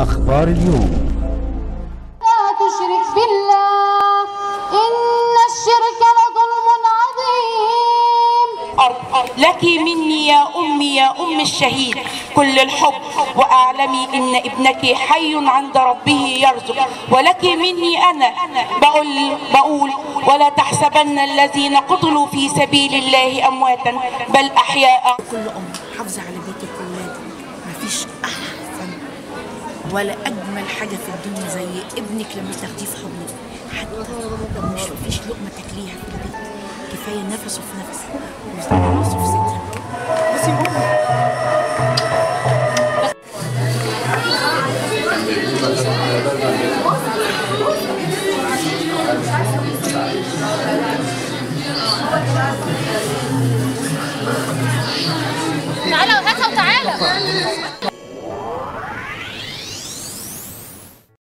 أخبار اليوم. لا تشرك بالله إن الشرك لظلم عظيم. لك مني يا أمي يا أم الشهيد كل الحب وأعلمي إن ابنك حي عند ربه يرزق. ولك مني أنا بقول, بقول ولا تحسبن الذين قتلوا في سبيل الله أمواتا بل أحياء. كل ام ولا أجمل حاجة في الدنيا زي ابنك لما تاخديه في حضنك حتى لو مش فيش لقمه تاكليها في البيت. كفاية نفسه في نفسك ونفسه في سكه بصي امي تعالى وهاتها وتعالى.